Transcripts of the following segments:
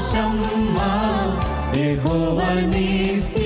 യഹോവ ശമ്മ, യഹോവ നീസി,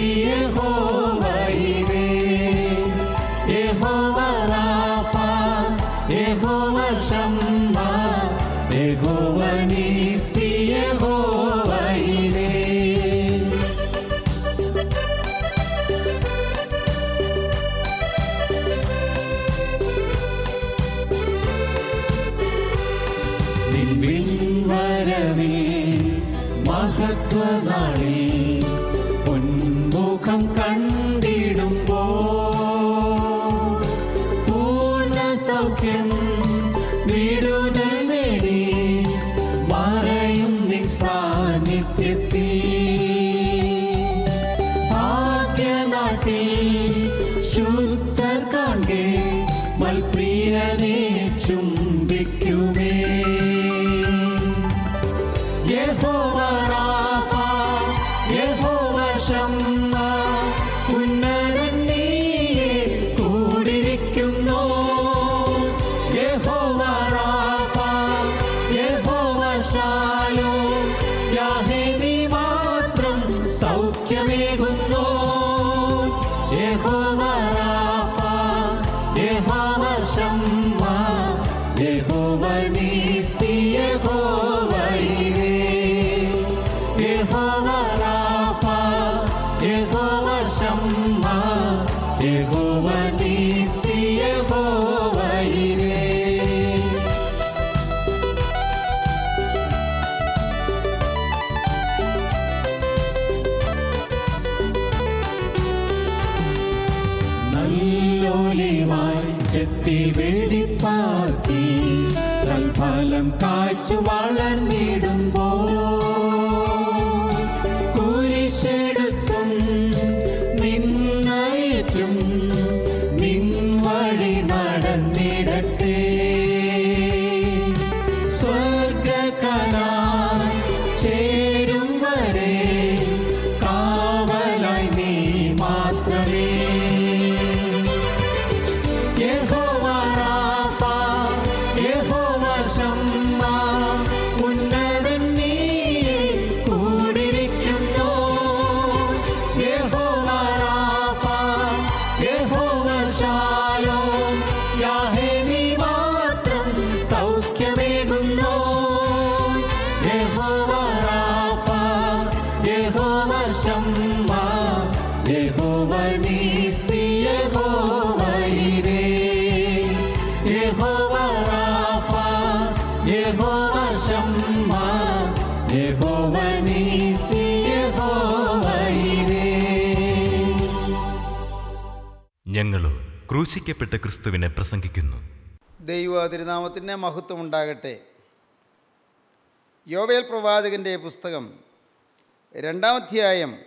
ക്രൂശിക്കപ്പെട്ട ക്രിസ്തുവിനെ പ്രസംഗിക്കുന്നു. ദൈവ തിരുനാമത്തിന് മഹത്വം ഉണ്ടാകട്ടെ യോവേൽ പ്രവാചകന്റെ പുസ്തകം രണ്ടാമധ്യായം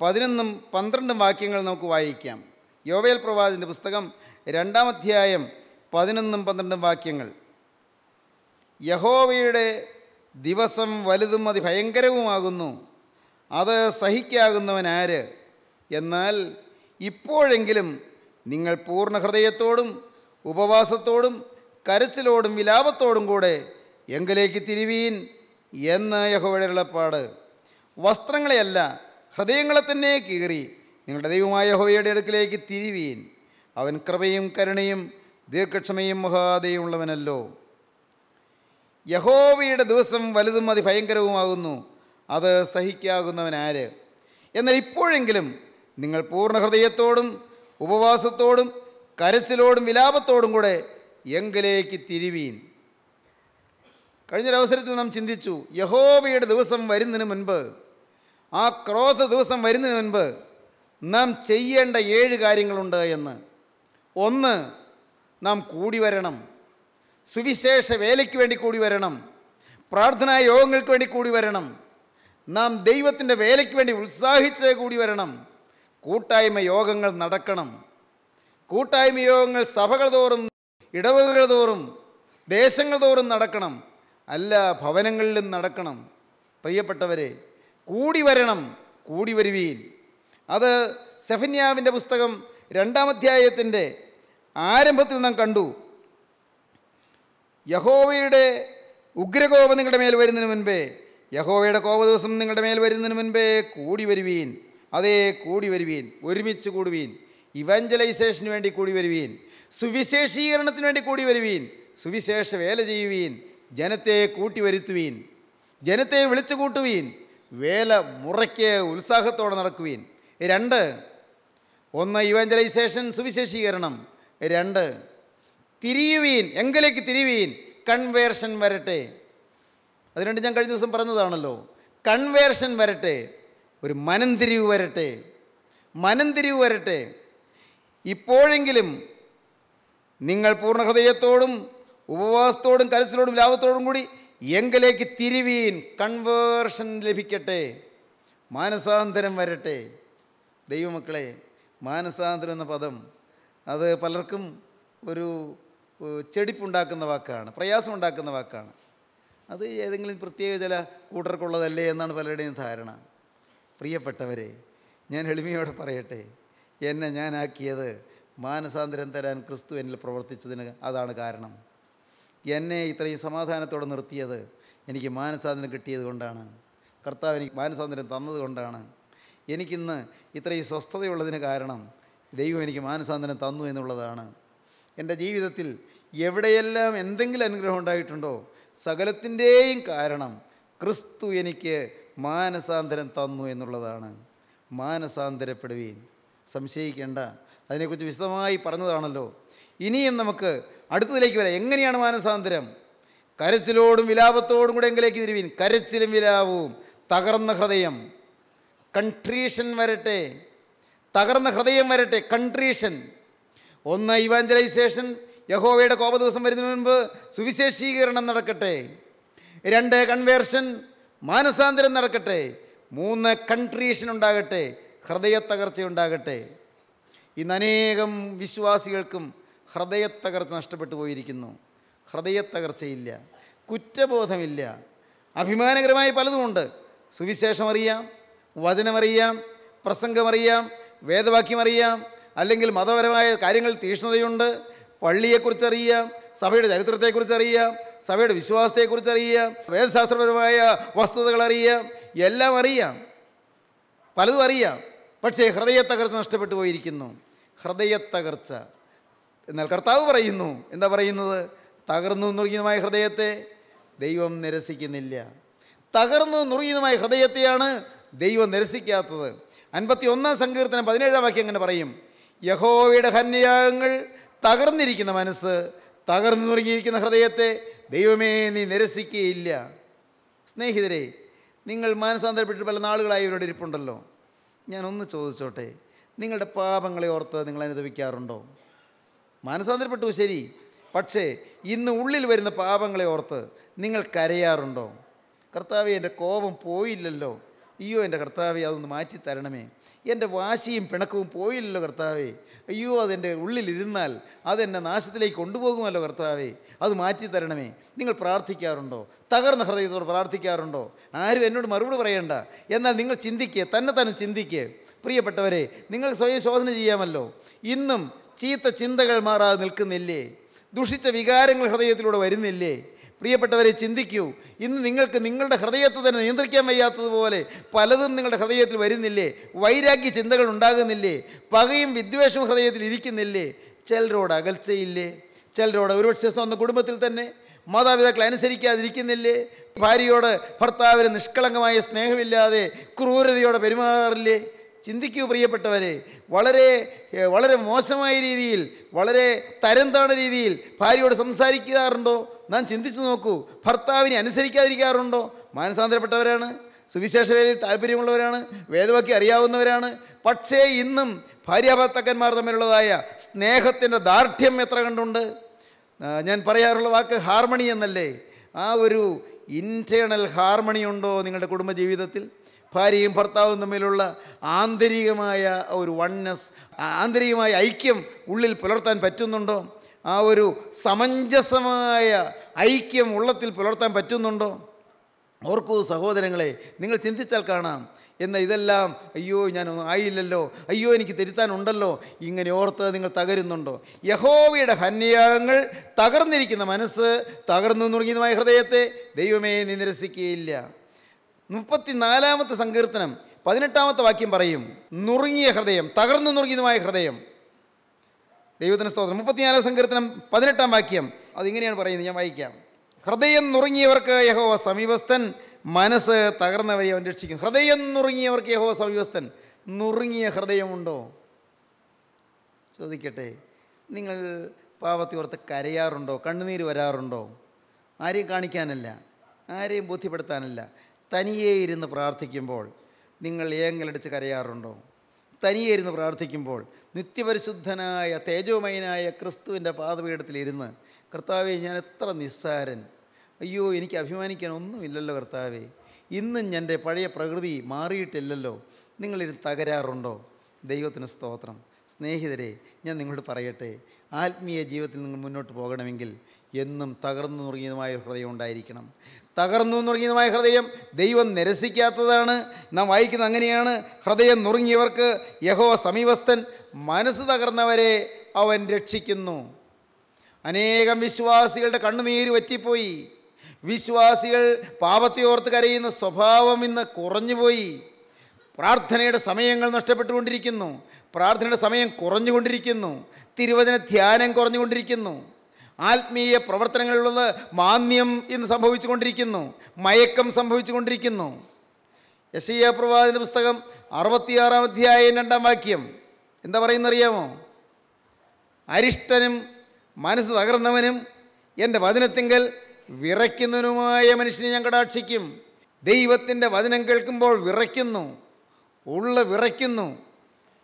പതിനൊന്നും പന്ത്രണ്ടും വാക്യങ്ങൾ നമുക്ക് വായിക്കാം. യോവേൽ പ്രവാചകന്റെ പുസ്തകം രണ്ടാമധ്യായം പതിനൊന്നും പന്ത്രണ്ടും വാക്യങ്ങൾ. യഹോവയുടെ ദിവസം വലുതും അതിഭയങ്കരവുമാകുന്നു. അത് സഹിക്കാകുന്നവൻ ആര് എന്നാൽ ഇപ്പോഴെങ്കിലും നിങ്ങൾ പൂർണ ഹൃദയത്തോടും ഉപവാസത്തോടും കരച്ചിലോടും വിലാപത്തോടും കൂടെ എങ്കിലേക്ക് തിരുവീൻ എന്ന് യഹോയുടെ എളപ്പാട് വസ്ത്രങ്ങളെയല്ല ഹൃദയങ്ങളെ തന്നെ കീറി നിങ്ങളുടെ ദൈവമായ യഹോവയുടെ അടുക്കിലേക്ക് തിരുവീൻ. അവൻ കൃപയും കരുണയും ദീർഘക്ഷമയും മഹാദയും ഉള്ളവനല്ലോ യഹോവയുടെ ദിവസം വലുതും അതിഭയങ്കരവുമാകുന്നു. അത് സഹിക്കാകുന്നവനാര്? എന്നാൽ ഇപ്പോഴെങ്കിലും നിങ്ങൾ പൂർണ ഹൃദയത്തോടും ഉപവാസത്തോടും കരച്ചിലോടും വിലാപത്തോടും കൂടെ എങ്കിലേക്ക് തിരുവീൻ. കഴിഞ്ഞൊരവസരത്തിൽ നാം ചിന്തിച്ചു യഹോവയുടെ ദിവസം വരുന്നതിന് മുൻപ് ആ ക്രോധ ദിവസം വരുന്നതിന് മുൻപ് നാം ചെയ്യേണ്ട ഏഴ് കാര്യങ്ങളുണ്ട് എന്ന്. ഒന്ന് നാം കൂടി വരണം. സുവിശേഷ വേലയ്ക്ക് വേണ്ടി കൂടി വരണം. പ്രാർത്ഥനാ യോഗങ്ങൾക്ക് വേണ്ടി കൂടി വരണം. നാം ദൈവത്തിന്റെ വേലയ്ക്ക് വേണ്ടി ഉത്സാഹിച്ച് കൂടി വരണം. കൂട്ടായ്മ യോഗങ്ങൾ നടക്കണം. കൂട്ടായ്മ യോഗങ്ങൾ സഭകൾ തോറും ഇടവകകൾ തോറും ദേശങ്ങൾ തോറും നടക്കണം. അല്ല ഭവനങ്ങളിലും നടക്കണം. പ്രിയപ്പെട്ടവരെ കൂടി വരണം കൂടി വരുവീൻ. അത് സെഫന്യാവിന്റെ പുസ്തകം രണ്ടാമധ്യായത്തിന്റെ ആരംഭത്തിൽ നാം കണ്ടു. യഹോവയുടെ ഉഗ്രകോപം നിങ്ങളുടെ മേൽ വരുന്നതിന് മുൻപേ യഹോവയുടെ കോപ ദിവസം നിങ്ങളുടെ മേൽ വരുന്നതിന് മുൻപേ കൂടി വരുവീൻ. അതേ കൂടി വരുവീൻ ഒരുമിച്ച് കൂടുവീൻ. ഇവഞ്ചലൈസേഷന് വേണ്ടി കൂടി വരുവീൻ. സുവിശേഷീകരണത്തിന് വേണ്ടി കൂടി വരുവീൻ. സുവിശേഷ വേല ചെയ്യുവീൻ. ജനത്തെ കൂട്ടി വരുത്തുവീൻ. ജനത്തെ വിളിച്ചു കൂട്ടുവീൻ. വേല മുറയ്ക്ക് ഉത്സാഹത്തോടെ നടക്കുവീൻ. രണ്ട് ഒന്ന് ഇവാഞ്ചലൈസേഷൻ സുവിശേഷീകരണം. രണ്ട് തിരിയുവീൻ. എങ്കിലേക്ക് തിരിയുവീൻ. കൺവേർഷൻ വരട്ടെ. അത് രണ്ട് ഞാൻ കഴിഞ്ഞ ദിവസം പറഞ്ഞതാണല്ലോ. കൺവേർഷൻ വരട്ടെ. ഒരു മനംതിരിവ് വരട്ടെ. മനംതിരിവ് വരട്ടെ. ഇപ്പോഴെങ്കിലും നിങ്ങൾ പൂർണ ഹൃദയത്തോടും ഉപവാസത്തോടും കരച്ചിലോടും ലാഭത്തോടും കൂടി എങ്കിലേക്ക് തിരിവീൻ കൺവേർഷൻ ലഭിക്കട്ടെ. മാനസാന്തരം വരട്ടെ. ദൈവമക്കളെ മാനസാന്തരം എന്ന പദം അത് പലർക്കും ഒരു ചെടിപ്പുണ്ടാക്കുന്ന വാക്കാണ് പ്രയാസമുണ്ടാക്കുന്ന വാക്കാണ്. അത് ഏതെങ്കിലും പ്രത്യേക ചില കൂട്ടർക്കുള്ളതല്ലേ എന്നാണ് പലരുടെയും ധാരണ. പ്രിയപ്പെട്ടവരെ ഞാൻ എളിമയോടെ പറയട്ടെ. എന്നെ ഞാനാക്കിയത് മാനസാന്തരം തരാൻ ക്രിസ്തു എന്നിൽ പ്രവർത്തിച്ചതിന് അതാണ് കാരണം. എന്നെ ഇത്രയും സമാധാനത്തോടെ നിർത്തിയത് എനിക്ക് മാനസാന്തരം കിട്ടിയത് കൊണ്ടാണ്. കർത്താവ് എനിക്ക് മാനസാന്തരം തന്നത് കൊണ്ടാണ്. എനിക്കിന്ന് ഇത്രയും സ്വസ്ഥതയുള്ളതിന് കാരണം ദൈവം എനിക്ക് മാനസാന്തരം തന്നു എന്നുള്ളതാണ്. എന്റെ ജീവിതത്തിൽ എവിടെയെല്ലാം എന്തെങ്കിലും അനുഗ്രഹം ഉണ്ടായിട്ടുണ്ടോ സകലത്തിന്റെയും കാരണം ക്രിസ്തു എനിക്ക് മാനസാന്തരം തന്നു എന്നുള്ളതാണ്. മാനസാന്തരപ്പെടുവീൻ. സംശയിക്കേണ്ട. അതിനെക്കുറിച്ച് വിശദമായി പറഞ്ഞതാണല്ലോ. ഇനിയും നമുക്ക് അടുത്തതിലേക്ക് വരാം. എങ്ങനെയാണ് മാനസാന്തരം? കരച്ചിലോടും വിലാപത്തോടും കൂടെ എങ്കിലേക്ക് തിരുവീൻ. കരച്ചിലും വിലാപവും. തകർന്ന ഹൃദയം. കൺട്രീഷൻ വരട്ടെ. തകർന്ന ഹൃദയം വരട്ടെ. കൺട്രീഷൻ ഒന്ന് ഇവാഞ്ചലൈസേഷൻ യഹോവയുടെ കോപ ദിവസം വരുന്നതിന് മുൻപ് സുവിശേഷീകരണം നടക്കട്ടെ. രണ്ട് കൺവേർഷൻ മാനസാന്തരം നടക്കട്ടെ. മൂന്ന് കൺട്രീഷൻ ഉണ്ടാകട്ടെ. ഹൃദയത്തകർച്ച ഉണ്ടാകട്ടെ. ഇന്ന് അനേകം വിശ്വാസികൾക്കും ഹൃദയത്തകർച്ച നഷ്ടപ്പെട്ടു പോയിരിക്കുന്നു. ഹൃദയ ഹൃദയത്തകർച്ചയില്ല കുറ്റബോധമില്ല. അഭിമാനകരമായി പലതുമുണ്ട്. സുവിശേഷം അറിയാം വചനമറിയാം പ്രസംഗമറിയാം വേദവാക്യം അറിയാം അല്ലെങ്കിൽ മതപരമായ കാര്യങ്ങൾ തീഷ്ണതയുണ്ട് പള്ളിയെക്കുറിച്ച് അറിയാം സഭയുടെ ചരിത്രത്തെക്കുറിച്ച് അറിയാം സഭയുടെ വിശ്വാസത്തെക്കുറിച്ച് അറിയാം വേദശാസ്ത്രപരമായ വസ്തുതകൾ അറിയാം എല്ലാം അറിയാം. പലതും അറിയാം. പക്ഷേ ഹൃദയത്തകർച്ച നഷ്ടപ്പെട്ടു പോയിരിക്കുന്നു. ഹൃദയത്തകർച്ച. എന്നാൽ കർത്താവ് പറയുന്നു. എന്താ പറയുന്നത്? തകർന്നു നുറുങ്ങിയതുമായ ഹൃദയത്തെ ദൈവം നിരസിക്കുന്നില്ല. തകർന്നു നുറുങ്ങിയതുമായ ഹൃദയത്തെയാണ് ദൈവം നിരസിക്കാത്തത്. അൻപത്തി ഒന്നാം സങ്കീർത്തനം പതിനേഴാം വാക്യം അങ്ങനെ പറയും. യഹോവയുടെ ഹന്യാഗങ്ങൾ തകർന്നിരിക്കുന്ന മനസ്സ് തകർന്നു തുടങ്ങിയിരിക്കുന്ന ഹൃദയത്തെ ദൈവമേ നീ നിരസിക്കുകയില്ല സ്നേഹിതരെ നിങ്ങൾ മാനസാന്തരപ്പെട്ട് പല നാളുകളായി ഇവരോട് ഇരിപ്പുണ്ടല്ലോ. ഞാനൊന്ന് ചോദിച്ചോട്ടെ നിങ്ങളുടെ പാപങ്ങളെ ഓർത്ത് നിങ്ങൾ അനുദവിക്കാറുണ്ടോ മാനസാന്തരപ്പെട്ടു ശരി. പക്ഷേ ഇന്ന് ഉള്ളിൽ വരുന്ന പാപങ്ങളെ ഓർത്ത് നിങ്ങൾ കരയാറുണ്ടോ? കർത്താവ് എന്റെ കോപം പോയില്ലല്ലോ. അയ്യോ എന്റെ കർത്താവെ അതൊന്ന് മാറ്റി തരണമേ. എന്റെ വാശിയും പിണക്കവും പോയില്ലല്ലോ കർത്താവേ. അയ്യോ അതെന്റെ ഉള്ളിലിരുന്നാൽ അതെന്നെ നാശത്തിലേക്ക് കൊണ്ടുപോകുമല്ലോ കർത്താവേ. അത് മാറ്റി തരണമേ. നിങ്ങൾ പ്രാർത്ഥിക്കാറുണ്ടോ? തകർന്ന ഹൃദയത്തോട് പ്രാർത്ഥിക്കാറുണ്ടോ? ആരും എന്നോട് മറുപടി പറയണ്ട. എന്നാൽ നിങ്ങൾ ചിന്തിക്കുക തന്നെ തന്നെ ചിന്തിക്കുക പ്രിയപ്പെട്ടവരെ നിങ്ങൾ സ്വയം ശോധന ചെയ്യാമല്ലോ. ഇന്നും ചീത്ത ചിന്തകൾ മാറാതെ നിൽക്കുന്നില്ലേ? ദുഷിച്ച വികാരങ്ങൾ ഹൃദയത്തിലൂടെ വരുന്നില്ലേ? പ്രിയപ്പെട്ടവരെ ചിന്തിക്കൂ. ഇന്ന് നിങ്ങൾക്ക് നിങ്ങളുടെ ഹൃദയത്തെ തന്നെ നിയന്ത്രിക്കാൻ വയ്യാത്തതുപോലെ പലതും നിങ്ങളുടെ ഹൃദയത്തിൽ വരുന്നില്ലേ? വൈരാഗ്യ ചിന്തകൾ ഉണ്ടാകുന്നില്ലേ? പകയും വിദ്വേഷവും ഹൃദയത്തിൽ ഇരിക്കുന്നില്ലേ? ചിലരോട് അകൽച്ചയില്ലേ? ചിലരോട് ഒരുപക്ഷെ സ്വന്തം കുടുംബത്തിൽ തന്നെ മാതാപിതാക്കളെ അനുസരിക്കാതിരിക്കുന്നില്ലേ? ഭാര്യയോട് ഭർത്താവിന് നിഷ്കളങ്കമായ സ്നേഹമില്ലാതെ ക്രൂരതയോടെ പെരുമാറില്ലേ ചിന്തിക്കൂ പ്രിയപ്പെട്ടവരെ. വളരെ വളരെ മോശമായ രീതിയിൽ വളരെ തരംതാണ രീതിയിൽ ഭാര്യയോട് സംസാരിക്കാറുണ്ടോ? നാം ചിന്തിച്ചു നോക്കൂ. ഭർത്താവിനെ അനുസരിക്കാതിരിക്കാറുണ്ടോ? മാനസാന്തരപ്പെട്ടവരാണ് സുവിശേഷ വേലയിൽ താല്പര്യമുള്ളവരാണ് വേദവാക്കി അറിയാവുന്നവരാണ്. പക്ഷേ ഇന്നും ഭാര്യാഭർത്താക്കന്മാർ തമ്മിലുള്ളതായ സ്നേഹത്തിന്റെ ദാർഢ്യം എത്ര കണ്ടുണ്ട്? ഞാൻ പറയാറുള്ള വാക്ക് ഹാർമണി എന്നല്ലേ? ആ ഒരു ഇന്റേണൽ ഹാർമണി ഉണ്ടോ നിങ്ങളുടെ കുടുംബജീവിതത്തിൽ? ഭാര്യയും ഭർത്താവും തമ്മിലുള്ള ആന്തരികമായ ഒരു വണ്ണസ് ആന്തരികമായ ഐക്യം ഉള്ളിൽ പുലർത്താൻ പറ്റുന്നുണ്ടോ? ആ ഒരു സമഞ്ജസമായ ഐക്യം ഉള്ളത്തിൽ പുലർത്താൻ പറ്റുന്നുണ്ടോ? ഓർക്കൂ സഹോദരങ്ങളെ നിങ്ങൾ ചിന്തിച്ചാൽ കാണാം. എന്ന ഇതെല്ലാം അയ്യോ ഞാനൊന്നും ആയില്ലല്ലോ. അയ്യോ എനിക്ക് തിരുത്താനുണ്ടല്ലോ. ഇങ്ങനെ ഓർത്ത് നിങ്ങൾ തകരുന്നുണ്ടോ? യഹോവയുടെ ഹന്യാഗങ്ങൾ തകർന്നിരിക്കുന്ന മനസ്സ് തകർന്നു നുറുങ്ങിയതുമായ ഹൃദയത്തെ ദൈവമേ നിരസിക്കുകയില്ല മുപ്പത്തിനാലാമത്തെ സങ്കീർത്തനം പതിനെട്ടാമത്തെ വാക്യം പറയും നുറുങ്ങിയ ഹൃദയം തകർന്നു നുറുങ്ങിയതുമായ ഹൃദയം. ദൈവത്തിന് സ്തോത്രം. മുപ്പത്തിനാലാം സങ്കീർത്തനം പതിനെട്ടാം വാക്യം അതിങ്ങനെയാണ് പറയുന്നത് ഞാൻ വായിക്കാം. ഹൃദയം നുറുങ്ങിയവർക്ക് യഹോവ സമീപസ്ഥൻ മനസ്സ് തകർന്നവരെ അവൻ രക്ഷിക്കും ഹൃദയം നുറുങ്ങിയവർക്ക് യഹോവ സമീപസ്ഥൻ നുറുങ്ങിയ ഹൃദയമുണ്ടോ? ചോദിക്കട്ടെ നിങ്ങൾ പാവത്തി ഓർത്ത് കരയാറുണ്ടോ? കണ്ണുനീര് വരാറുണ്ടോ? ആരെയും കാണിക്കാനല്ല ആരെയും ബോധ്യപ്പെടുത്താനല്ല. തനിയെ ഇരുന്ന് പ്രാർത്ഥിക്കുമ്പോൾ നിങ്ങൾ ഏങ്ങലടിച്ച് കരയാറുണ്ടോ? തനിയെ ഇരുന്ന് പ്രാർത്ഥിക്കുമ്പോൾ നിത്യപരിശുദ്ധനായ തേജോമയനായ ക്രിസ്തുവിന്റെ പാതപീഠത്തിലിരുന്ന് കർത്താവെ ഞാൻ എത്ര നിസ്സാരൻ. അയ്യോ എനിക്ക് അഭിമാനിക്കാൻ ഒന്നുമില്ലല്ലോ കർത്താവെ. ഇന്നും എന്റെ പഴയ പ്രകൃതി മാറിയിട്ടില്ലല്ലോ. നിങ്ങളിരുന്ന് തകരാറുണ്ടോ? ദൈവത്തിന് സ്തോത്രം. സ്നേഹിതരെ ഞാൻ നിങ്ങളോട് പറയട്ടെ. ആത്മീയ ജീവിതത്തിൽ നിങ്ങൾ മുന്നോട്ട് പോകണമെങ്കിൽ എന്നും തകർന്നു നുറുങ്ങിയതുമായ ഹൃദയം ഉണ്ടായിരിക്കണം. തകർന്നു നുറുങ്ങിയതുമായ ഹൃദയം ദൈവം നിരസിക്കാത്തതാണ്. നാം വായിക്കുന്നത് അങ്ങനെയാണ്. ഹൃദയം നുറുങ്ങിയവർക്ക് യഹോ സമീപസ്ഥൻ മനസ്സ് തകർന്നവരെ അവൻ രക്ഷിക്കുന്നു. അനേകം വിശ്വാസികളുടെ കണ്ണുനീര് വറ്റിപ്പോയി. വിശ്വാസികൾ പാപത്തെ ഓർത്ത് കരയുന്ന സ്വഭാവം ഇന്ന് കുറഞ്ഞുപോയി. പ്രാർത്ഥനയുടെ സമയങ്ങൾ നഷ്ടപ്പെട്ടുകൊണ്ടിരിക്കുന്നു. പ്രാർത്ഥനയുടെ സമയം കുറഞ്ഞുകൊണ്ടിരിക്കുന്നു. തിരുവചന ധ്യാനം കുറഞ്ഞുകൊണ്ടിരിക്കുന്നു. ആത്മീയ പ്രവർത്തനങ്ങളിലുള്ളത് മാന്യം ഇന്ന് സംഭവിച്ചുകൊണ്ടിരിക്കുന്നു. മയക്കം സംഭവിച്ചുകൊണ്ടിരിക്കുന്നു. എസ് ഇ പ്രവാചന പുസ്തകം അറുപത്തിയാറാം അധ്യായം രണ്ടാം വാക്യം. എന്താ പറയുന്നറിയാമോ? അരിഷ്ടനും മനസ്സ് തകർന്നവനും എന്റെ വചനത്തിങ്കൽ വിറയ്ക്കുന്നവനുമായ മനുഷ്യനെ ഞാൻ കടാക്ഷിക്കും. ദൈവത്തിന്റെ വചനം കേൾക്കുമ്പോൾ വിറയ്ക്കുന്നു. ഉള്ള വിറയ്ക്കുന്നു.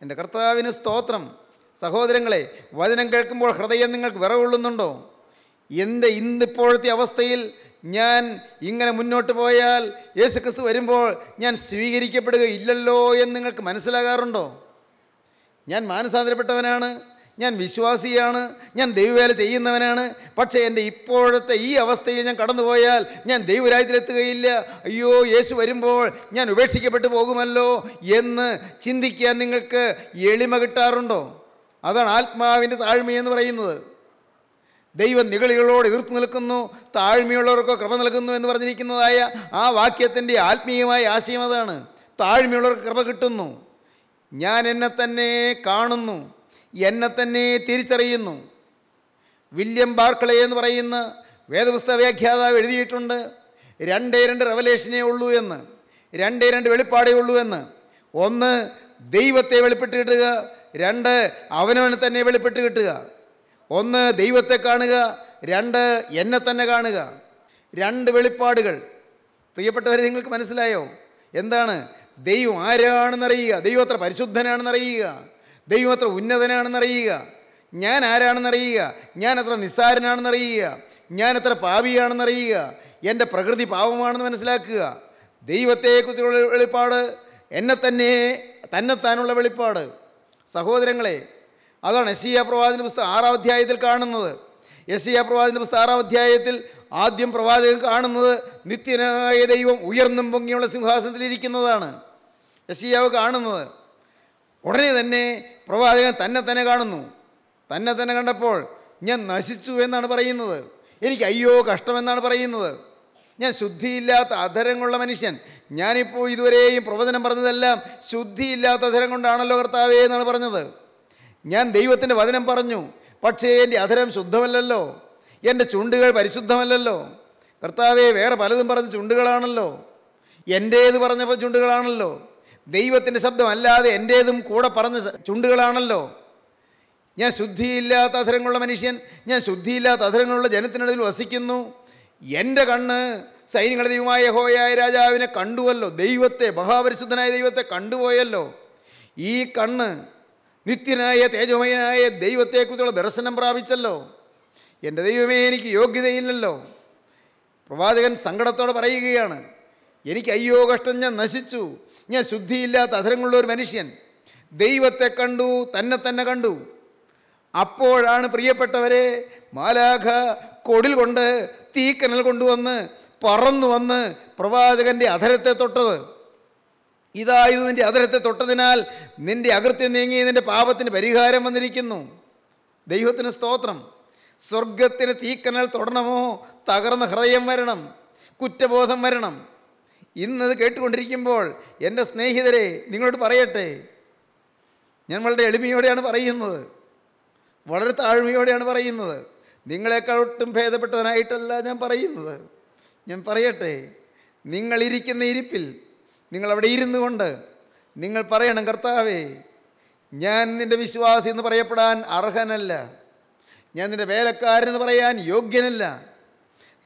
എന്റെ കർത്താവിന് സ്തോത്രം. സഹോദരങ്ങളെ വചനം കേൾക്കുമ്പോൾ ഹൃദയം നിങ്ങൾക്ക് വിറകൊള്ളുന്നുണ്ടോ? എന്റെ ഇന്നിപ്പോഴത്തെ അവസ്ഥയിൽ ഞാൻ ഇങ്ങനെ മുന്നോട്ട് പോയാൽ യേശു ക്രിസ്തു വരുമ്പോൾ ഞാൻ സ്വീകരിക്കപ്പെടുകയില്ലല്ലോ എന്ന് നിങ്ങൾക്ക് മനസ്സിലാകാറുണ്ടോ? ഞാൻ മാനസാന്തരപ്പെട്ടവനാണ് ഞാൻ വിശ്വാസിയാണ് ഞാൻ ദൈവവേല ചെയ്യുന്നവനാണ്. പക്ഷേ എന്റെ ഇപ്പോഴത്തെ ഈ അവസ്ഥയിൽ ഞാൻ കടന്നുപോയാൽ ഞാൻ ദൈവരാജ്യത്തിലെത്തുകയില്ല. അയ്യോ യേശു വരുമ്പോൾ ഞാൻ ഉപേക്ഷിക്കപ്പെട്ടു പോകുമല്ലോ എന്ന് ചിന്തിക്കാൻ നിങ്ങൾക്ക് എളിമ കിട്ടാറുണ്ടോ? അതാണ് ആത്മാവിന്റെ താഴ്മയെന്ന് പറയുന്നത്. ദൈവം നികളികളോട് എതിർത്ത് നിൽക്കുന്നു താഴ്മയുള്ളവർക്കോ കൃപ നൽകുന്നു എന്ന് പറഞ്ഞിരിക്കുന്നതായ ആ വാക്യത്തിന്റെ ആത്മീയമായ ആശയം അതാണ്. താഴ്മയുള്ളവർക്ക് കൃപ കിട്ടുന്നു. ഞാൻ എന്നെ തന്നെ കാണുന്നു എന്നെ തന്നെ തിരിച്ചറിയുന്നു. വില്യം ബാർക്കളെ എന്ന് പറയുന്ന വേദപുസ്തക വ്യാഖ്യാതാവ് എഴുതിയിട്ടുണ്ട് രണ്ടേ രണ്ട് റെവലേഷനേ ഉള്ളൂ എന്ന് രണ്ടേ രണ്ട് വെളിപ്പാടേ ഉള്ളൂ എന്ന്. ഒന്ന് ദൈവത്തെ വെളിപ്പെട്ട് കിട്ടുക രണ്ട് അവനവനെ തന്നെ വെളിപ്പെട്ട് കിട്ടുക. ഒന്ന് ദൈവത്തെ കാണുക. രണ്ട് എന്നെ തന്നെ കാണുക. രണ്ട് വെളിപ്പാടുകൾ. പ്രിയപ്പെട്ടവരെ നിങ്ങൾക്ക് മനസ്സിലായോ? എന്താണ്? ദൈവം ആരാണെന്നറിയുക? ദൈവം അത്ര പരിശുദ്ധനാണെന്നറിയുക? ദൈവം അത്ര ഉന്നതനാണെന്നറിയുക? ഞാൻ ആരാണെന്നറിയുക? ഞാൻ അത്ര നിസ്സാരനാണെന്നറിയുക? ഞാൻ അത്ര പാപിയാണെന്നറിയുക? എന്റെ പ്രകൃതി പാപമാണെന്ന് മനസ്സിലാക്കുക? ദൈവത്തെക്കുറിച്ചുള്ള വെളിപ്പാട് എന്നെ തന്നെ തന്നെത്താനുള്ള വെളിപ്പാട്. സഹോദരങ്ങളെ അതാണ് എസ് ഇ പ്രവാചന പുസ്തകം ആറാം അധ്യായത്തിൽ കാണുന്നത്. എസ് ഇ പ്രവാചന പുസ്തകം ആറാം അധ്യായത്തിൽ ആദ്യം പ്രവാചകൻ കാണുന്നത് നിത്യനായ ദൈവം ഉയർന്നും പൊങ്ങിയുള്ള സിംഹാസനത്തിലിരിക്കുന്നതാണ് എസിയാവ് കാണുന്നത്. ഉടനെ തന്നെ പ്രവാചകൻ തന്നെ തന്നെ കാണുന്നു. തന്നെ തന്നെ കണ്ടപ്പോൾ ഞാൻ നശിച്ചു എന്നാണ് പറയുന്നത്. എനിക്ക് അയ്യോ കഷ്ടമെന്നാണ് പറയുന്നത്. ഞാൻ ശുദ്ധിയില്ലാത്ത അധരങ്ങളുള്ള മനുഷ്യൻ. ഞാനിപ്പോൾ ഇതുവരെയും പ്രവചനം പറഞ്ഞതെല്ലാം ശുദ്ധിയില്ലാത്ത അധരം കൊണ്ടാണല്ലോ കർത്താവേ എന്നാണ് പറഞ്ഞത്. ഞാൻ ദൈവത്തിന്റെ വചനം പറഞ്ഞു. പക്ഷേ എന്റെ അധരം ശുദ്ധമല്ലല്ലോ. എന്റെ ചുണ്ടുകൾ പരിശുദ്ധമല്ലല്ലോ. കർത്താവെ വേറെ പലതും പറഞ്ഞ ചുണ്ടുകളാണല്ലോ. എന്റേത് പറഞ്ഞ ചുണ്ടുകളാണല്ലോ. ദൈവത്തിന്റെ ശബ്ദമല്ലാതെ എന്റേതും കൂടെ പറഞ്ഞ ചുണ്ടുകളാണല്ലോ. ഞാൻ ശുദ്ധിയില്ലാത്ത അധരങ്ങളുള്ള മനുഷ്യൻ. ഞാൻ ശുദ്ധിയില്ലാത്ത അധരങ്ങളുള്ള ജനത്തിനിടയിൽ വസിക്കുന്നു. എന്റെ കണ്ണ് സൈന്യങ്ങളുടെ ദൈവമായ ഹോയായ രാജാവിനെ കണ്ടുവല്ലോ. ദൈവത്തെ മഹാപരിശുദ്ധനായ ദൈവത്തെ കണ്ടുപോയല്ലോ. ഈ കണ്ണ് നിത്യനായ തേജോമയനായ ദൈവത്തെക്കുറിച്ചുള്ള ദർശനം പ്രാപിച്ചല്ലോ. എന്റെ ദൈവമേ എനിക്ക് യോഗ്യതയില്ലല്ലോ. പ്രവാചകൻ സങ്കടത്തോടെ പറയുകയാണ് എനിക്ക് അയ്യോ കഷ്ടം ഞാൻ നശിച്ചു. ഞാൻ ശുദ്ധിയില്ലാത്ത അധരങ്ങളുള്ള ഒരു മനുഷ്യൻ. ദൈവത്തെ കണ്ടു തന്നെ തന്നെ കണ്ടു. അപ്പോഴാണ് പ്രിയപ്പെട്ടവരെ മാലാഖ കൊടിൽ കൊണ്ട് തീക്കനൽ കൊണ്ടുവന്ന് പറന്നു വന്ന് പ്രവാചകന്റെ അധരത്തെ തൊട്ടത്. ഇതാ ഇത് നിന്റെ അധരത്തെ തൊട്ടതിനാൽ നിന്റെ അകൃത്യം നീങ്ങി നിന്റെ പാപത്തിന് പരിഹാരം വന്നിരിക്കുന്നു. ദൈവത്തിന് സ്തോത്രം. സ്വർഗത്തിന് തീക്കനൽ തൊടണമോ? തകർന്ന ഹൃദയം വരണം. കുറ്റബോധം വരണം. ഇന്നത് കേട്ടുകൊണ്ടിരിക്കുമ്പോൾ എന്റെ സ്നേഹിതരെ നിങ്ങളോട് പറയട്ടെ. ഞാൻ വളരെ എളിമയോടെയാണ് പറയുന്നത്. വളരെ താഴ്മയോടെയാണ് പറയുന്നത്. നിങ്ങളെക്കാൾ ഒട്ടും ഭേദപ്പെട്ടവനായിട്ടല്ല ഞാൻ പറയുന്നത്. ഞാൻ പറയട്ടെ നിങ്ങളിരിക്കുന്ന ഇരിപ്പിൽ നിങ്ങളവിടെ ഇരുന്നു കൊണ്ട് നിങ്ങൾ പറയണം കർത്താവേ ഞാൻ നിന്റെ വിശ്വാസി എന്ന് പറയപ്പെടാൻ അർഹനല്ല. ഞാൻ നിന്റെ വേലക്കാരെന്ന് പറയാൻ യോഗ്യനല്ല.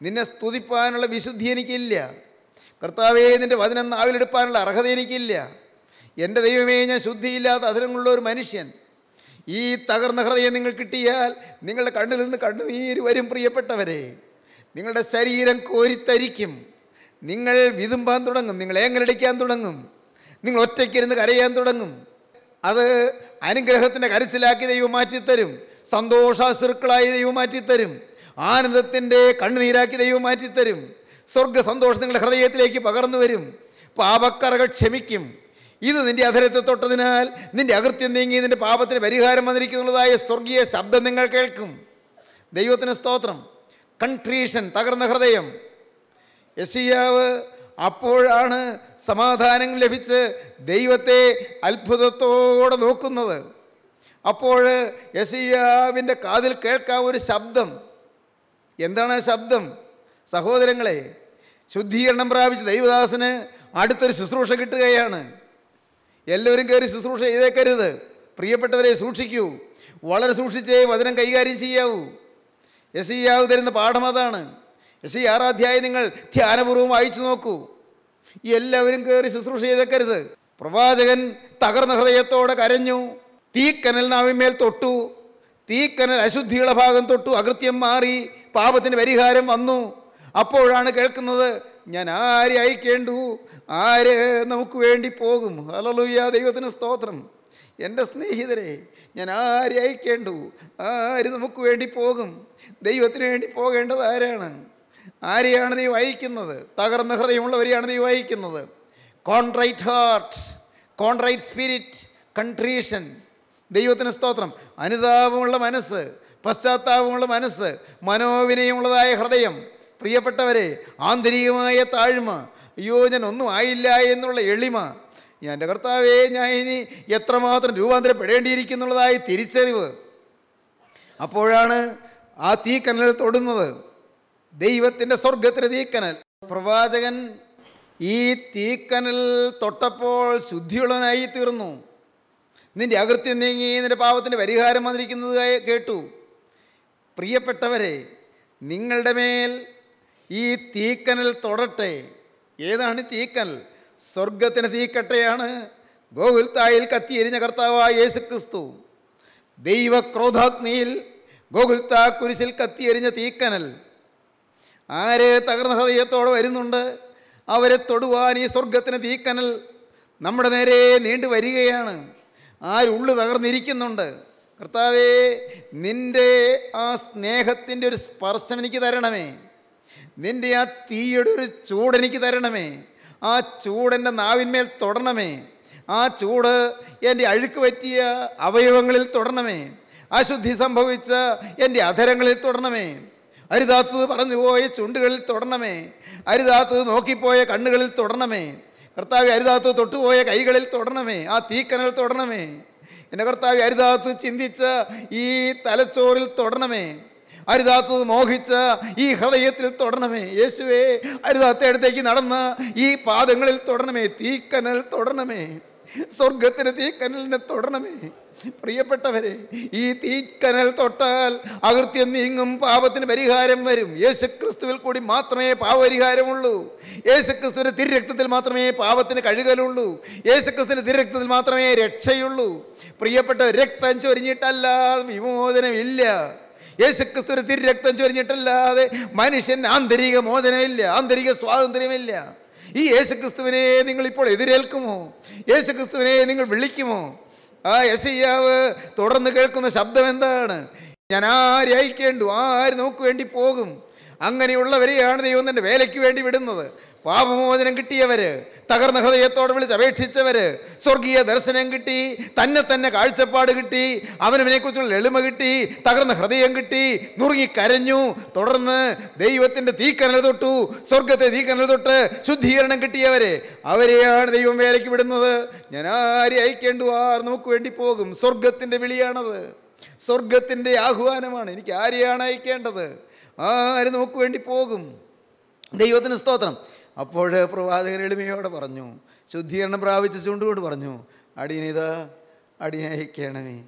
നിന്നെ സ്തുതിപ്പാനുള്ള വിശുദ്ധി എനിക്കില്ല. കർത്താവേ നിന്റെ വചനം നാവിലെടുപ്പാനുള്ള അർഹത എനിക്കില്ല. എന്റെ ദൈവമേ ഞാൻ ശുദ്ധിയില്ലാത്ത അതിരങ്ങളുള്ള ഒരു മനുഷ്യൻ. ഈ തകർന്ന ഹൃദയം നിങ്ങൾ കിട്ടിയാൽ നിങ്ങളുടെ കണ്ണിൽ നിന്ന് കണ്ണുനീര് വരും പ്രിയപ്പെട്ടവരെ. നിങ്ങളുടെ ശരീരം കോരിത്തരിക്കും. നിങ്ങൾ വിതുമ്പാൻ തുടങ്ങും. നിങ്ങൾ ഏങ്ങലടിക്കാൻ തുടങ്ങും. നിങ്ങൾ ഒറ്റയ്ക്കിരുന്ന് കരയാൻ തുടങ്ങും. അത് അനുഗ്രഹത്തിന്റെ കരച്ചിലാക്കി ദൈവം മാറ്റിത്തരും. സന്തോഷാസുക്കളായി ദൈവം മാറ്റിത്തരും. ആനന്ദത്തിന്റെ കണ്ണുനീരാക്കി ദൈവം മാറ്റിത്തരും. സ്വർഗ സന്തോഷം നിങ്ങളുടെ ഹൃദയത്തിലേക്ക് പകർന്നു വരും. പാപക്കറകൾ ക്ഷമിക്കും. ഇത് നിന്റെ അധരത്തെ തൊട്ടതിനാൽ നിന്റെ അകൃത്യം നീങ്ങി നിന്റെ പാപത്തിന് പരിഹാരം വന്നിരിക്കുന്നുള്ളതായ സ്വർഗീയ ശബ്ദം നിങ്ങൾ കേൾക്കും. ദൈവത്തിന് സ്തോത്രം. കൺട്രീഷൻ തകർന്ന ഹൃദയം. യസിയാവ് അപ്പോഴാണ് സമാധാനം ലഭിച്ച് ദൈവത്തെ അത്ഭുതത്തോടെ നോക്കുന്നത്. അപ്പോൾ യസിയാവിന്റെ കാതിൽ കേൾക്കാൻ ഒരു ശബ്ദം. എന്താണ് ആ ശബ്ദം? സഹോദരങ്ങളെ ശുദ്ധീകരണം പ്രാപിച്ച ദൈവദാസന് അടുത്തൊരു ശുശ്രൂഷ കിട്ടുകയാണ്. എല്ലാവരും കയറി ശുശ്രൂഷ ചെയ്തേക്കരുത്. പ്രിയപ്പെട്ടവരെ സൂക്ഷിക്കൂ. വളരെ സൂക്ഷിച്ചേ വചനം കൈകാര്യം ചെയ്യാവൂ. എസ് ഇയാവ് തരുന്ന പാഠം അതാണ്. എസ് ഈ ആറാധ്യായം നിങ്ങൾ ധ്യാനപൂർവം വായിച്ചു നോക്കൂ. എല്ലാവരും കയറി ശുശ്രൂഷ ചെയ്തേക്കരുത്. പ്രവാചകൻ തകർന്ന ഹൃദയത്തോടെ കരഞ്ഞു. തീക്കനൽ നാവിന്മേൽ തൊട്ടു. തീക്കനൽ അശുദ്ധിയുടെ ഭാഗം തൊട്ടു. അകൃത്യം മാറി പാപത്തിന് പരിഹാരം വന്നു. അപ്പോഴാണ് കേൾക്കുന്നത് ഞാൻ ആരെ അയക്കേണ്ടു? ആര് നമുക്ക് വേണ്ടി പോകും? ഹലലുയ്യ ദൈവത്തിന് സ്തോത്രം. എന്റെ സ്നേഹിതരെ ഞാൻ ആരെ അയക്കേണ്ടു? ആര് നമുക്ക് വേണ്ടി പോകും? ദൈവത്തിന് വേണ്ടി പോകേണ്ടത് ആരാണ്? ആരെയാണ് നീ വായിക്കുന്നത് തകർന്ന ഹൃദയമുള്ളവരെയാണ് നീ വായിക്കുന്നത് contrite heart contrite spirit contrition ദൈവത്തിന് സ്തോത്രം. അനുതാപമുള്ള മനസ്സ് പശ്ചാത്താപമുള്ള മനസ്സ് മനോവിനയമുള്ളതായ ഹൃദയം. പ്രിയപ്പെട്ടവരെ ആന്തരികമായ താഴ്മ. അയ്യോ ഞാൻ ഒന്നും ആയില്ല എന്നുള്ള എളിമ. എന്റെ കർത്താവേ ഞാൻ ഇനി എത്രമാത്രം രൂപാന്തരപ്പെടേണ്ടിയിരിക്കുന്നുള്ളതായി തിരിച്ചറിവ്. അപ്പോഴാണ് ആ തീക്കനൽ തൊടുന്നത്. ദൈവത്തിന്റെ സ്വർഗത്തിന്റെ തീക്കനൽ. പ്രവാചകൻ ഈ തീക്കനൽ തൊട്ടപ്പോൾ ശുദ്ധിയുള്ളവനായി തീർന്നു. നിന്റെ അകൃത്യം നീങ്ങി നിന്റെ പാപത്തിന്റെ പരിഹാരം വന്നിരിക്കുന്നത് കേട്ടു. പ്രിയപ്പെട്ടവരെ നിങ്ങളുടെ മേൽ ഈ തീക്കനൽ തൊടട്ടെ. ഏതാണ് തീക്കനൽ? സ്വർഗത്തിന് തീക്കട്ടയാണ്. ഗോകുൽത്തായിൽ കത്തിയെരിഞ്ഞ കർത്താവായ യേശു ക്രിസ്തു ദൈവക്രോധാഗ്നിയിൽ ഗോകുൽത്താ കുരിശിൽ കത്തിയെരിഞ്ഞ തീക്കനൽ. ആരെ തകർന്ന ഹൃദയത്തോടെ വരുന്നുണ്ട്? അവരെ തൊടുവാൻ ഈ സ്വർഗത്തിന് തീക്കനൽ നമ്മുടെ നേരെ നീണ്ടു വരികയാണ്. ആരുള്ളു തകർന്നിരിക്കുന്നുണ്ട്? കർത്താവേ നിന്റെ ആ സ്നേഹത്തിന്റെ ഒരു സ്പർശം എനിക്ക് തരണമേ. നിന്റെ ആ തീയുടെ ഒരു ചൂട് എനിക്ക് തരണമേ. ആ ചൂടെന്റെ നാവിന്മേൽ തൊടണമേ. ആ ചൂട് എന്റെ അഴുക്ക് പറ്റിയ അവയവങ്ങളിൽ തൊടണമേ. അശുദ്ധി സംഭവിച്ച എന്റെ അധരങ്ങളിൽ തൊടണമേ. അരുതാത്തത് പറഞ്ഞുപോയ ചുണ്ടുകളിൽ തൊടണമേ. അരുതാത്തത് നോക്കിപ്പോയ കണ്ണുകളിൽ തൊടണമേ. കർത്താവ് അരുതാത്തത് തൊട്ടുപോയ കൈകളിൽ തൊടണമേ. ആ തീക്കനൽ തൊടണമേ. എന്റെ കർത്താവ് അരുതാത്ത് ചിന്തിച്ച ഈ തലച്ചോറിൽ തൊടണമേ. അരുതാത്തത് മോഹിച്ച് ഈ ഹൃദയത്തിൽ തൊടണമേ യേശുവേ. അരുതാത്ത അടുത്തേക്ക് നടന്ന ഈ പാദങ്ങളിൽ തൊടണമേ തീക്കനൽ തൊടണമേ. സ്വർഗത്തിന് തീക്കനലിനെ തൊടണമേ. പ്രിയപ്പെട്ടവരെ ഈ തീക്കനൽ തൊട്ടാൽ അകൃത്യം നീങ്ങും പാപത്തിന് പരിഹാരം വരും. യേശുക്രിസ്തുവിൽ കൂടി മാത്രമേ പാപപരിഹാരമുള്ളൂ. യേശുക്രിസ്തുവിന്റെ തിരുരക്തത്തിൽ മാത്രമേ പാപത്തിന് കഴുകലുള്ളൂ. യേശുക്രിസ്തുവിന്റെ തിരുരക്തത്തിൽ മാത്രമേ രക്ഷയുള്ളൂ. പ്രിയപ്പെട്ട രക്തം ചൊരിഞ്ഞിട്ടല്ലാതെ വിമോചനമില്ല. യേശുക്രിസ്തുവിന്റെ തിരുരക്തം ചൊരിഞ്ഞിട്ടല്ലാതെ മനുഷ്യൻ ആന്തരിക മോചനമില്ല ആന്തരിക സ്വാതന്ത്ര്യമില്ല. ഈ യേശുക്രിസ്തുവിനെ നിങ്ങൾ ഇപ്പോൾ എതിരേൽക്കുമോ? യേശുക്രിസ്തുവിനെ നിങ്ങൾ വിളിക്കുമോ? ആ യസയ്യാവ് തുടർന്ന് കേൾക്കുന്ന ശബ്ദം എന്താണ്? ഞാൻ ആരെ അയക്കേണ്ടു? ആര് നമുക്ക് വേണ്ടി പോകും? അങ്ങനെയുള്ളവരെയാണ് ദൈവം തന്റെ വേലയ്ക്ക് വേണ്ടി വിടുന്നത്. പാപമോചനം കിട്ടിയവർ തകർന്ന ഹൃദയത്തോട് വിളിച്ച് അപേക്ഷിച്ചവർ സ്വർഗീയ ദർശനം കിട്ടി തന്നെ തന്നെ കാഴ്ചപ്പാട് കിട്ടി അവനവനെക്കുറിച്ചുള്ള എളിമ കിട്ടി തകർന്ന ഹൃദയം കിട്ടി നുറുങ്ങി കരഞ്ഞു തുടർന്ന് ദൈവത്തിന്റെ തീക്കനൽ തൊട്ടു സ്വർഗത്തെ തീക്കനൽ തൊട്ട് ശുദ്ധീകരണം കിട്ടിയവർ അവരെയാണ് ദൈവം വേലയ്ക്ക് വിടുന്നത്. ഞാൻ ആരെ അയക്കേണ്ടു? ആർ നമുക്ക് വേണ്ടി പോകും? സ്വർഗത്തിന്റെ വിളിയാണത്. സ്വർഗത്തിന്റെ ആഹ്വാനമാണ്. എനിക്ക് ആരെയാണ് അയക്കേണ്ടത്? ആര് നമുക്ക് വേണ്ടി പോകും. ദൈവത്തിന് സ്തോത്രം. അപ്പോൾ പ്രവാചകൻ എളിമയോടെ പറഞ്ഞു ശുദ്ധീകരണം പ്രാപിച്ച് ചൂണ്ടുകൊണ്ട് പറഞ്ഞു അടിയനിത് അടിയനയക്കണമേ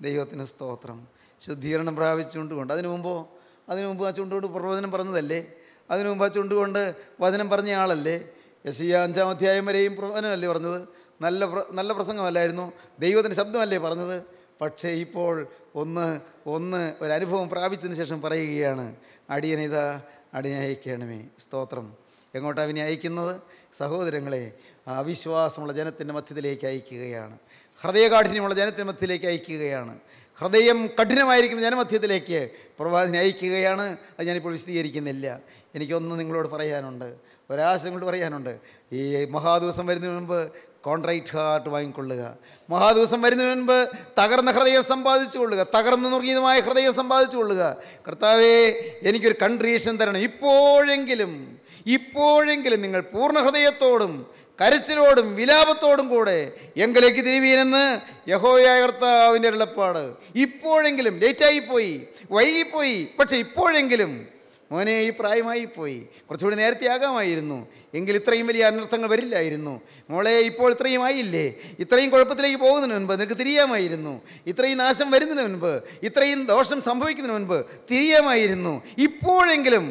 ദൈവത്തിന് സ്തോത്രം. ശുദ്ധീകരണം പ്രാപിച്ച് ചൂണ്ടുകൊണ്ട് അതിനു മുമ്പോ അതിനു മുമ്പ് ആ ചൂണ്ടുകൊണ്ട് പ്രവചനം പറഞ്ഞതല്ലേ? അതിനു മുമ്പ് ആ ചൂണ്ടുകൊണ്ട് വചനം പറഞ്ഞ ആളല്ലേ? യശിയ അഞ്ചാം അധ്യായം വരെയും പ്രവചനമല്ലേ പറഞ്ഞത്? നല്ല നല്ല പ്രസംഗമല്ലായിരുന്നു. ദൈവത്തിന്റെ ശബ്ദമല്ലേ പറഞ്ഞത്? പക്ഷേ ഇപ്പോൾ ഒന്ന് ഒന്ന് ഒരനുഭവം പ്രാപിച്ചതിന് ശേഷം പറയുകയാണ് അടിയനിതാ അടിയനെ അയക്കണമേ സ്തോത്രം. എങ്ങോട്ടാണ് അവനെ അയക്കുന്നത്? സഹോദരങ്ങളെ അവിശ്വാസമുള്ള ജനത്തിന്റെ മധ്യത്തിലേക്ക് അയക്കുകയാണ്. ഹൃദയകാഠിന്യമുള്ള ജനത്തിന്റെ മധ്യത്തിലേക്ക് അയക്കുകയാണ്. ഹൃദയം കഠിനമായിരിക്കുന്ന ജനമധ്യത്തിലേക്ക് പ്രവാചകനെ അയക്കുകയാണ്. അത് ഞാനിപ്പോൾ വിശദീകരിക്കുന്നില്ല. എനിക്കൊന്ന് നിങ്ങളോട് പറയാനുണ്ട്. ഒരാശ നിങ്ങളോട് പറയാനുണ്ട്. ഈ മഹാദിവസം വരുന്നതിന് മുൻപ് കോൺട്രൈറ്റ് ഹാർട്ട് വാങ്ങിക്കൊള്ളുക. മഹാദിവസം വരുന്നതിന് മുൻപ് തകർന്ന ഹൃദയം സമ്പാദിച്ചു കൊള്ളുക. തകർന്നു നുറുങ്ങിയതുമായ ഹൃദയം സമ്പാദിച്ചു കൊള്ളുക. കർത്താവേ എനിക്കൊരു കൺട്രീഷൻ തരണം. ഇപ്പോഴെങ്കിലും ഇപ്പോഴെങ്കിലും നിങ്ങൾ പൂർണ ഹൃദയത്തോടും കരച്ചിലോടും വിലാപത്തോടും കൂടെ എങ്കിലേക്ക് തിരുവീനെന്ന് യഹോയായ കർത്താവിന്റെ അരുളപ്പാട്. ഇപ്പോഴെങ്കിലും ലേറ്റായിപ്പോയി വൈകിപ്പോയി. പക്ഷേ ഇപ്പോഴെങ്കിലും മോനെ ഈ പ്രായമായി പോയി. കുറച്ചുകൂടി നേരത്തെ ആകാമായിരുന്നു. എങ്കിൽ ഇത്രയും വലിയ അനർത്ഥങ്ങൾ വരില്ലായിരുന്നു. മോളെ ഇപ്പോൾ ഇത്രയും ആയില്ലേ? ഇത്രയും കുഴപ്പത്തിലേക്ക് പോകുന്നതിന് മുൻപ് നിനക്ക് തിരിയാമായിരുന്നു. ഇത്രയും നാശം വരുന്നതിന് മുൻപ് ഇത്രയും ദോഷം സംഭവിക്കുന്നതിന് മുൻപ് തിരിയാമായിരുന്നു. ഇപ്പോഴെങ്കിലും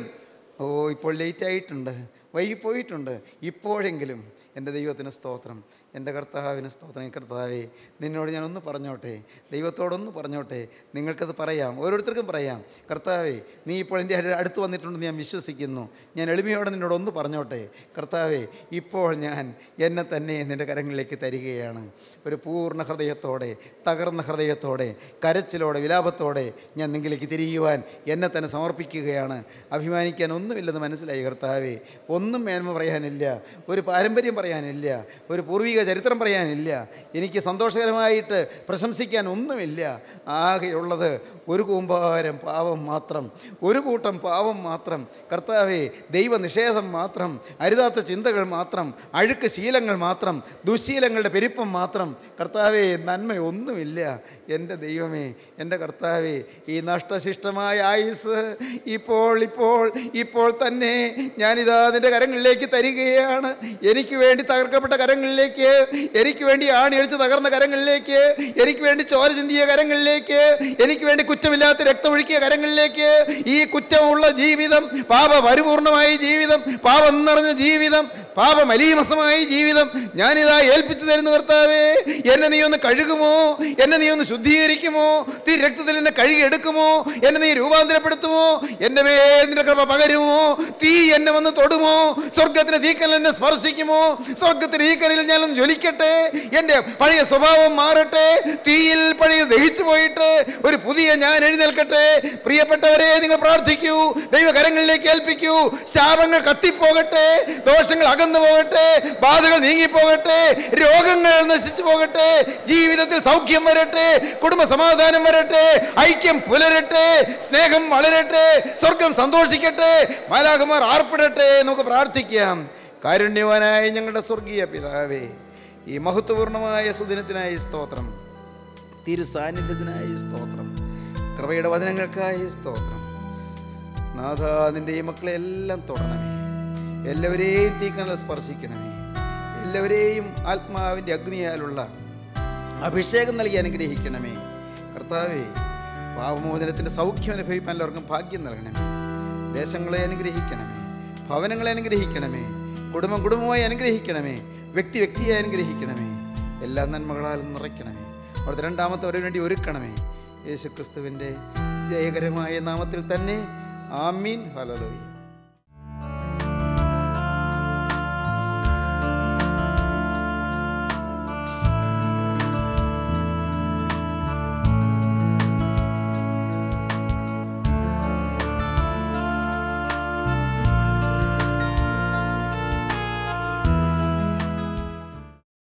ഓ ഇപ്പോൾ ലേറ്റായിട്ടുണ്ട് വൈകിപ്പോയിട്ടുണ്ട് ഇപ്പോഴെങ്കിലും എന്റെ ദൈവത്തിന് സ്തോത്രം. എന്റെ കർത്താവിന് സ്തോത്രം. കർത്താവേ നിന്നോട് ഞാനൊന്ന് പറഞ്ഞോട്ടെ? ദൈവത്തോടൊന്ന് പറഞ്ഞോട്ടെ? നിങ്ങൾക്കത് പറയാം. ഓരോരുത്തർക്കും പറയാം. കർത്താവേ നീ ഇപ്പോൾ എന്റെ അടുത്ത് വന്നിട്ടുണ്ടെന്ന് ഞാൻ വിശ്വസിക്കുന്നു. ഞാൻ എളിമയോടെ നിന്നോട് ഒന്ന് പറഞ്ഞോട്ടെ? കർത്താവേ ഇപ്പോൾ ഞാൻ എന്നെ തന്നെ നിന്റെ കരങ്ങളിലേക്ക് തരികയാണ്. ഒരു പൂർണ ഹൃദയത്തോടെ തകർന്ന ഹൃദയത്തോടെ കരച്ചിലോടെ വിലാപത്തോടെ ഞാൻ നിങ്ങളിലേക്ക് തിരിയുവാൻ എന്നെ തന്നെ സമർപ്പിക്കുകയാണ്. അഭിമാനിക്കാൻ ഒന്നുമില്ലെന്ന് മനസ്സിലായി കർത്താവേ. ഒന്നും മേന്മ പറയാനില്ല. ഒരു പാരമ്പര്യം പറയാനില്ല. ഒരു പൂർവിക ചരിത്രം പറയാനില്ല. എനിക്ക് സന്തോഷകരമായിട്ട് പ്രശംസിക്കാൻ ഒന്നുമില്ല. ആകെയുള്ളത് ഒരു കൂമ്പാരം പാവം മാത്രം ഒരു കൂട്ടം പാവം മാത്രം. കർത്താവേ ദൈവനിഷേധം മാത്രം അരുതാത്ത ചിന്തകൾ മാത്രം അഴുക്ക് ശീലങ്ങൾ മാത്രം ദുശീലങ്ങളുടെ പെരുപ്പം മാത്രം. കർത്താവെ നന്മ ഒന്നുമില്ല. എന്റെ ദൈവമേ എന്റെ കർത്താവെ ഈ നഷ്ടശിഷ്ടമായ ആയുസ് ഇപ്പോൾ ഇപ്പോൾ ഇപ്പോൾ തന്നെ ഞാനിതാ നിന്റെ കരങ്ങളിലേക്ക് തരികയാണ്. എനിക്ക് വേണ്ടി തകർക്കപ്പെട്ട കരങ്ങളിലേക്ക് എനിക്ക് വേണ്ടി ആണിയടിച്ച് തകർന്ന കരങ്ങളിലേക്ക് എനിക്ക് വേണ്ടി ചോര ചിന്തിയ കരങ്ങളിലേക്ക് എനിക്ക് വേണ്ടി കുറ്റമില്ലാത്ത രക്തമൊഴുക്കിയ കരങ്ങളിലേക്ക് ഈ കുറ്റമുള്ള ജീവിതം പാപ പരിപൂർണമായ ജീവിതം പാപം നിറഞ്ഞ ജീവിതം പാപമലീമസമായ ജീവിതം ഞാനിതാ ഏൽപ്പിച്ചു തരുന്നു കർത്താവേ. എന്നെ നീ ഒന്ന് കഴുകുമോ? എന്നെ നീ ഒന്ന് ശുദ്ധീകരിക്കുമോ? തീ രക്തത്തിൽ എന്നെ കഴുകിയെടുക്കുമോ എന്നെ നീ രൂപാന്തരപ്പെടുത്തുമോ? എന്റെ മേൽ നിന്റെ കൃപ പകരുമോ? തീ എന്നെ വന്ന് തൊടുമോ? സ്വർഗത്തിന് തീക്കൽ എന്നെ സ്പർശിക്കുമോ? സ്വർഗത്തിന് തീക്കലിൽ ഒന്ന് ജ്വലിക്കട്ടെ. എന്റെ പഴയ സ്വഭാവം മാറട്ടെ. തീയിൽ പഴയ ദഹിച്ചു പോയിട്ട് ഒരു പുതിയ ഞാൻ എഴുന്നേൽക്കട്ടെ. പ്രിയപ്പെട്ടവരെ നിങ്ങൾ പ്രാർത്ഥിക്കൂ. ദൈവകരങ്ങളിലേക്ക് ഏൽപ്പിക്കൂ. ശാപങ്ങൾ കത്തിപ്പോകട്ടെ. ദോഷങ്ങൾ അകന്നു പോകട്ടെ ബാധകൾ നീങ്ങിപ്പോകട്ടെ രോഗങ്ങൾ നശിച്ചു പോകട്ടെ ജീവിതത്തിൽ സൗഖ്യം വരട്ടെ കുടുംബ സമാധാനം വരട്ടെ ഐക്യം പുലരട്ടെ സ്നേഹം വളരട്ടെ സ്വർഗം സന്തോഷിക്കട്ടെ മാലാകുമാർ ആർപ്പിടട്ടെ നമുക്ക് പ്രാർത്ഥിക്കാം. കാരുണ്യവാനായ ഞങ്ങളുടെ സ്വർഗീയ പിതാവേ ഈ മഹത്വപൂർണമായ സുദിനത്തിനായി സ്തോത്രം. തിരുസാന്നിധ്യത്തിനായി സ്തോത്രം. കൃപയുടെ വചനങ്ങൾക്കായി സ്തോത്രം. നാഥ നിന്റെ ഈ മക്കളെ എല്ലാം തൊടണമേ. എല്ലാവരെയും തീക്കനൽ സ്പർശിക്കണമേ. എല്ലാവരെയും ആത്മാവിന്റെ അഗ്നിയാലുള്ള അഭിഷേകം നൽകി അനുഗ്രഹിക്കണമേ. കർത്താവേ പാവമോചനത്തിന്റെ സൗഖ്യം അനുഭവിക്കാൻ എല്ലാവർക്കും ഭാഗ്യം നൽകണമേ. ദേശങ്ങളെ അനുഗ്രഹിക്കണമേ. ഭവനങ്ങളെ അനുഗ്രഹിക്കണമേ. കുടുംബം കുടുംബമായി അനുഗ്രഹിക്കണമേ. വ്യക്തി വ്യക്തിയെ അനുഗ്രഹിക്കണമേ. എല്ലാ നന്മകളാലും നിറയ്ക്കണമേ. അവിടുത്തെ രണ്ടാമത്തെ വരെ വേണ്ടി ഒരുക്കണമേ. യേശുക്രിസ്തുവിന്റെ ജയകരമായ നാമത്തിൽ തന്നെ. ആമീൻ. ഹലലോയി